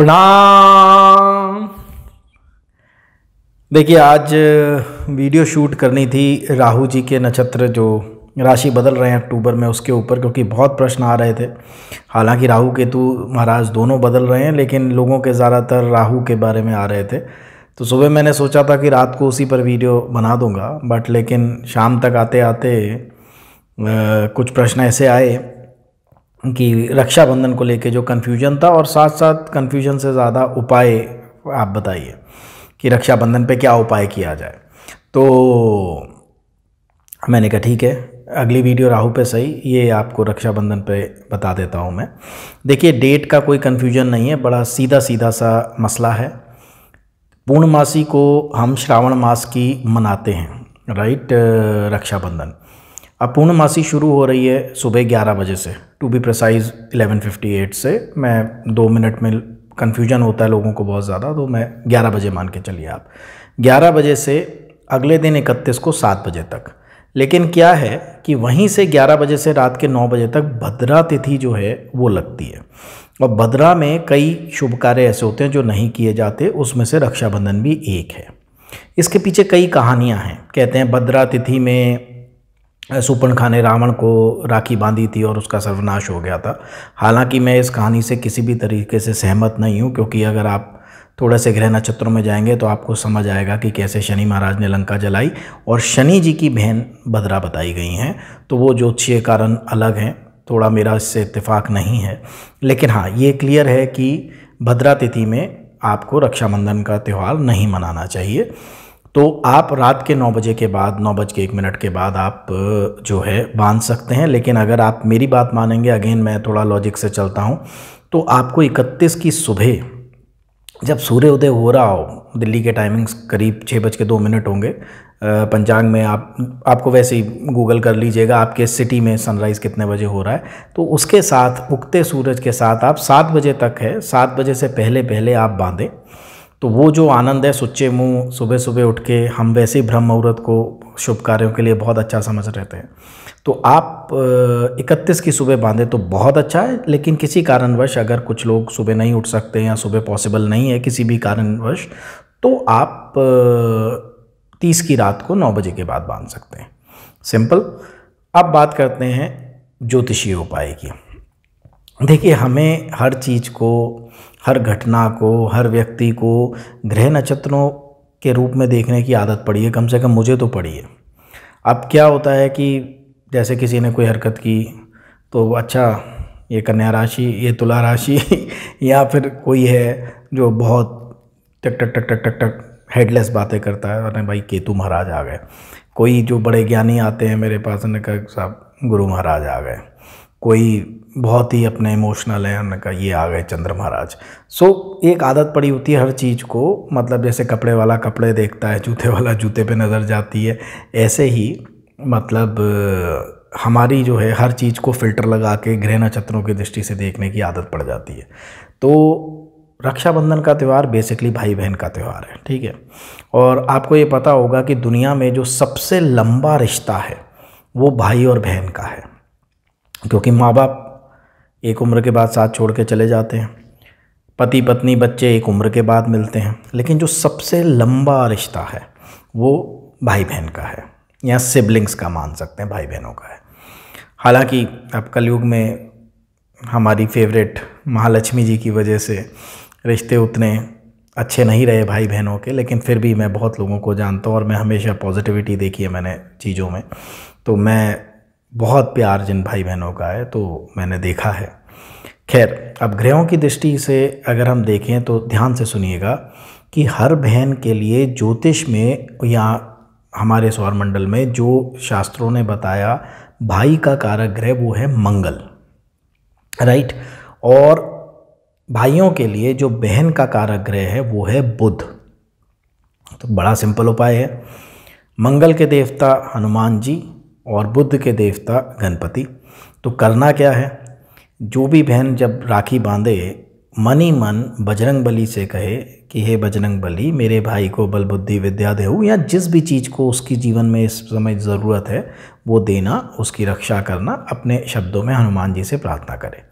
प्रणाम। देखिए आज वीडियो शूट करनी थी राहु जी के नक्षत्र जो राशि बदल रहे हैं अक्टूबर में उसके ऊपर क्योंकि बहुत प्रश्न आ रहे थे। हालाँकि राहु केतु महाराज दोनों बदल रहे हैं लेकिन लोगों के ज़्यादातर राहु के बारे में आ रहे थे। तो सुबह मैंने सोचा था कि रात को उसी पर वीडियो बना दूँगा बट लेकिन शाम तक आते आते आ, कुछ प्रश्न ऐसे आए कि रक्षाबंधन को लेके जो कन्फ्यूज़न था और साथ साथ कन्फ्यूज़न से ज़्यादा उपाय आप बताइए कि रक्षाबंधन पे क्या उपाय किया जाए। तो मैंने कहा, ठीक है, अगली वीडियो राहु पे सही, ये आपको रक्षाबंधन पे बता देता हूँ मैं। देखिए डेट का कोई कन्फ्यूज़न नहीं है, बड़ा सीधा सीधा सा मसला है। पूर्णमासी को हम श्रावण मास की मनाते हैं राइट रक्षाबंधन। अब पूर्णमासी शुरू हो रही है सुबह 11 बजे से। टू बी प्रिसाइज 11:58 से मैं दो मिनट में कन्फ्यूज़न होता है लोगों को बहुत ज़्यादा तो मैं 11 बजे मान के चलिए आप। 11 बजे से अगले दिन इकतीस को सात बजे तक। लेकिन क्या है कि वहीं से 11 बजे से रात के 9 बजे तक भद्रा तिथि जो है, वो लगती है। और भद्रा में कई शुभ कार्य ऐसे होते हैं जो नहीं किए जाते, उसमें से रक्षाबंधन भी एक है। इसके पीछे कई कहानियाँ हैं। कहते हैं भद्रा तिथि में सुपन खान रावण को राखी बांधी थी और उसका सर्वनाश हो गया था। हालाँकि मैं इस कहानी से किसी भी तरीके से सहमत नहीं हूँ, क्योंकि अगर आप थोड़े से ग्रह नक्षत्रों में जाएँगे तो आपको समझ आएगा कि कैसे शनि महाराज ने लंका जलाई और शनि जी की बहन भद्रा बताई गई हैं। तो वो ज्योतिषीय कारण अलग हैं, थोड़ा मेरा इससे इत्तेफाक नहीं है। लेकिन हाँ ये क्लियर है कि भद्रा तिथि में आपको रक्षाबंधन का त्यौहार नहीं मनाना चाहिए। तो आप रात के नौ बजे के बाद, नौ बज के एक मिनट के बाद आप जो है, बाँध सकते हैं। लेकिन अगर आप मेरी बात मानेंगे, अगेन मैं थोड़ा लॉजिक से चलता हूँ तो आपको इकतीस की सुबह, जब सूर्य उदय हो रहा हो, दिल्ली के टाइमिंग्स करीब छः बज के दो मिनट होंगे पंचांग में आप, आपको वैसे ही गूगल कर लीजिएगा, आपके सिटी में सनराइज़ कितने बजे हो रहा है। तो उसके साथ, उगते सूरज के साथ आप सात बजे तक है, सात बजे से पहले पहले आप बांधें। तो वो जो आनंद है, सुच्चे मुँह सुबह सुबह उठ के हम वैसे ही ब्रह्म मुहूर्त को शुभ कार्यों के लिए बहुत अच्छा समझ रहते हैं। तो आप इकतीस की सुबह बांधे तो बहुत अच्छा है, लेकिन किसी कारणवश अगर कुछ लोग सुबह नहीं उठ सकते या सुबह पॉसिबल नहीं है किसी भी कारणवश तो आप तीस की रात को नौ बजे के बाद बाँध सकते हैं। सिंपल, अब बात करते हैं ज्योतिषीय उपाय की। देखिए, हमें हर चीज़ को, हर घटना को, हर व्यक्ति को ग्रह नक्षत्रों के रूप में देखने की आदत पड़ी है, कम से कम मुझे तो पड़ी है। अब क्या होता है कि जैसे किसी ने कोई हरकत की तो अच्छा ये कन्या राशि, ये तुला राशि या फिर कोई है जो बहुत टक टक टक टक टक टक हेडलेस बातें करता है, अरे भाई, केतु महाराज आ गए। कोई जो बड़े ज्ञानी आते हैं मेरे पास उन्होंने कहा साहब, गुरु महाराज आ गए। कोई बहुत ही अपने इमोशनल है उन्होंने कहा ये आ गए चंद्र महाराज. सो so, एक आदत पड़ी होती है हर चीज़ को मतलब जैसे कपड़े वाला कपड़े देखता है जूते वाला जूते पे नज़र जाती है ऐसे ही मतलब हमारी जो है हर चीज़ को फ़िल्टर लगा के गृह नक्षत्रों की दृष्टि से देखने की आदत पड़ जाती है। तो रक्षाबंधन का त्यौहार बेसिकली भाई बहन का त्यौहार है ठीक है? और आपको ये पता होगा कि दुनिया में जो सबसे लंबा रिश्ता है वो भाई और बहन का है। क्योंकि माँ बाप एक उम्र के बाद साथ छोड़ के चले जाते हैं। पति पत्नी बच्चे एक उम्र के बाद मिलते हैं। लेकिन जो सबसे लंबा रिश्ता है, वो भाई बहन का है। या सिबलिंग्स का मान सकते हैं भाई बहनों का है। हालाँकि अब कलयुग में हमारी फेवरेट महालक्ष्मी जी की वजह से रिश्ते उतने अच्छे नहीं रहे भाई बहनों के, लेकिन फिर भी मैं बहुत लोगों को जानता हूँ और मैं हमेशा पॉजिटिविटी देखी है मैंने चीज़ों में। तो मैं बहुत प्यार जिन भाई बहनों का है तो मैंने देखा है। खैर, अब ग्रहों की दृष्टि से अगर हम देखें तो ध्यान से सुनिएगा कि हर बहन के लिए ज्योतिष में या हमारे सौर मंडल में जो शास्त्रों ने बताया, भाई का कारक ग्रह वो है मंगल। राइट? और भाइयों के लिए जो बहन का कारक ग्रह है, वो है बुध। तो बड़ा सिंपल उपाय है। मंगल के देवता हनुमान जी और बुद्ध के देवता गणपति। तो करना क्या है? जो भी बहन जब राखी बांधे, मनी मन बजरंग बली से कहे कि, हे बजरंग बली, मेरे भाई को बल, बुद्धि, विद्या देहू, या जिस भी चीज़ को उसकी जीवन में इस समय ज़रूरत है, वो देना, उसकी रक्षा करना, अपने शब्दों में हनुमान जी से प्रार्थना करें।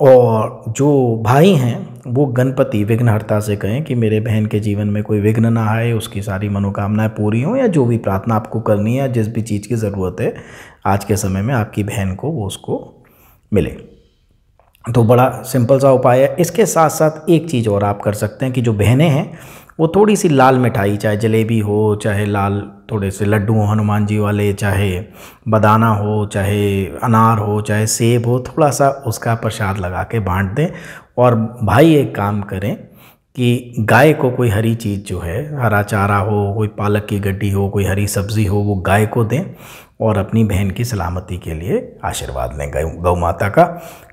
और जो भाई हैं, वो गणपति विघ्नहर्ता से कहें कि मेरे बहन के जीवन में कोई विघ्न ना आए, उसकी सारी मनोकामनाएँ पूरी हों या जो भी प्रार्थना आपको करनी है, जिस भी चीज़ की ज़रूरत है, आज के समय में आपकी बहन को वो उसको मिले। तो बड़ा सिंपल सा उपाय है। इसके साथ साथ एक चीज़ और आप कर सकते हैं कि जो बहनें हैं वो थोड़ी सी लाल मिठाई, चाहे जलेबी हो, चाहे लाल थोड़े से लड्डू हो, हनुमान जी वाले, चाहे बदाना हो, चाहे अनार हो, चाहे सेब हो, थोड़ा सा उसका प्रसाद लगा के बांट दें। और भाई एक काम करें कि गाय को कोई हरी चीज़ जो है, हरा चारा हो, कोई पालक की गड्डी हो, कोई हरी सब्ज़ी हो, वो गाय को दें और अपनी बहन की सलामती के लिए आशीर्वाद लें गौ गौ माता का।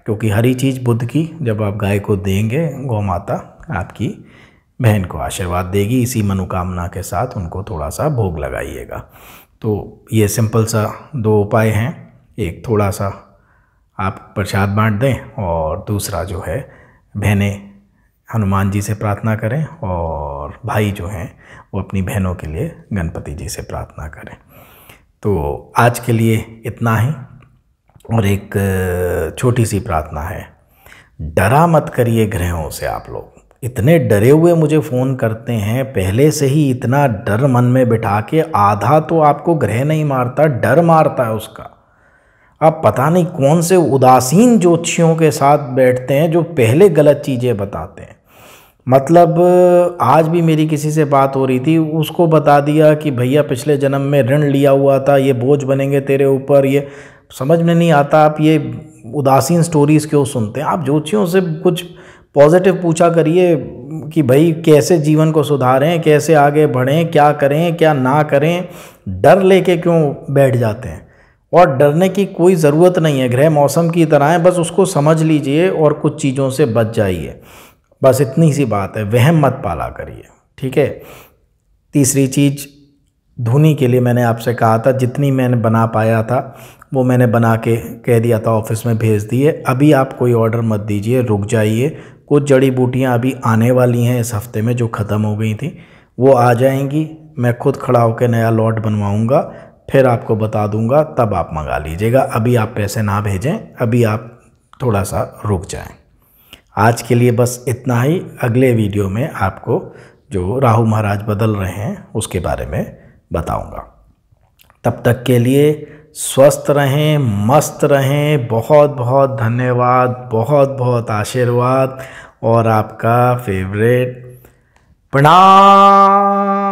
क्योंकि हरी चीज़ बुद्ध की, जब आप गाय को देंगे, गौ माता आपकी बहन को आशीर्वाद देगी, इसी मनोकामना के साथ उनको थोड़ा सा भोग लगाइएगा। तो ये सिंपल सा दो उपाय हैं। एक थोड़ा सा आप प्रसाद बांट दें और दूसरा जो है, बहनें हनुमान जी से प्रार्थना करें और भाई जो हैं, वो अपनी बहनों के लिए गणपति जी से प्रार्थना करें। तो आज के लिए इतना ही और एक छोटी सी प्रार्थना है। डरा मत करिए ग्रहों से आप लोग। इतने डरे हुए मुझे फ़ोन करते हैं, पहले से ही इतना डर मन में बिठा के, आधा तो आपको ग्रह नहीं मारता, डर मारता है उसका। अब पता नहीं कौन से उदासीन ज्योतिषियों के साथ बैठते हैं जो पहले गलत चीज़ें बताते हैं। मतलब आज भी मेरी किसी से बात हो रही थी, उसको बता दिया कि भैया पिछले जन्म में ऋण लिया हुआ था, ये बोझ बनेंगे तेरे ऊपर, ये समझ में नहीं आता आप ये उदासीन स्टोरीज़ क्यों सुनते हैं? आप ज्योतिषियों से कुछ पॉजिटिव पूछा करिए कि भाई कैसे जीवन को सुधारें, कैसे आगे बढ़ें, क्या करें, क्या ना करें, डर लेके क्यों बैठ जाते हैं? और डरने की कोई ज़रूरत नहीं है, ग्रह मौसम की तरह है, बस उसको समझ लीजिए और कुछ चीज़ों से बच जाइए। बस इतनी सी बात है, वहम मत पाला करिए, ठीक है? तीसरी चीज़, धुनी के लिए मैंने आपसे कहा था, जितनी मैंने बना पाया था, वो मैंने बना के कह दिया था ऑफ़िस में भेज दिए। अभी आप कोई ऑर्डर मत दीजिए, रुक जाइए कुछ जड़ी बूटियाँ अभी आने वाली हैं इस हफ़्ते में जो ख़त्म हो गई थी, वो आ जाएँगी। मैं खुद खड़ा होकर नया लॉट बनवाऊँगा, फिर आपको बता दूँगा, तब आप मंगा लीजिएगा। अभी आप पैसे ना भेजें, अभी आप थोड़ा सा रुक जाएँ। आज के लिए बस इतना ही। अगले वीडियो में आपको जो राहु महाराज बदल रहे हैं, उसके बारे में बताऊँगा। तब तक के लिए स्वस्थ रहें मस्त रहें। बहुत बहुत धन्यवाद बहुत बहुत आशीर्वाद और आपका फेवरेट प्रणाम।